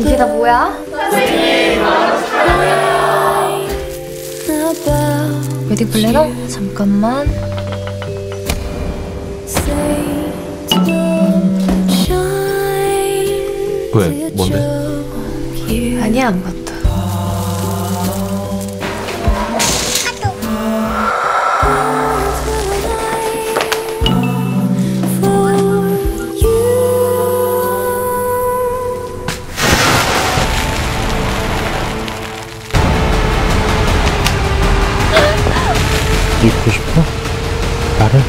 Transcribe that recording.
이게 다 뭐야? 웨딩 플래너? 잠깐만. 왜? 뭔데? 아니야 아무것도. 믿고 싶어? 나를?